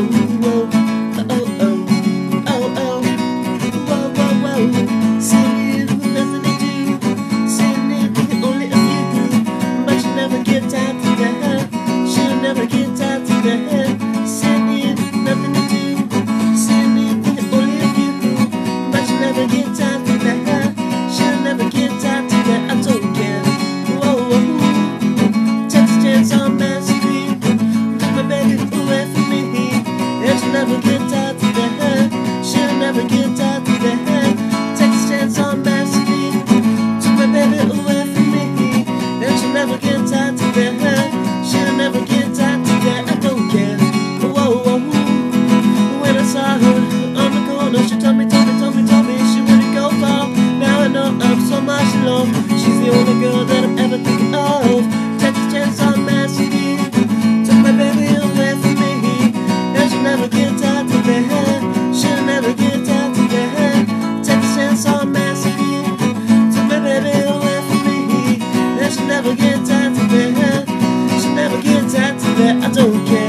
Oh. never get out of the head. She'll never get out of the head. Texas Chainsaw Massacre. Took my baby away from me. Then she'll never get out of the head. She'll never get out of the I don't care. Whoa, whoa, whoa. When I saw her on the corner, she told me, told me, told me, told me she wouldn't go far. Now I know I'm so much alone. She's the only girl that I never get tired to that. She'll never get tired to that. I don't care.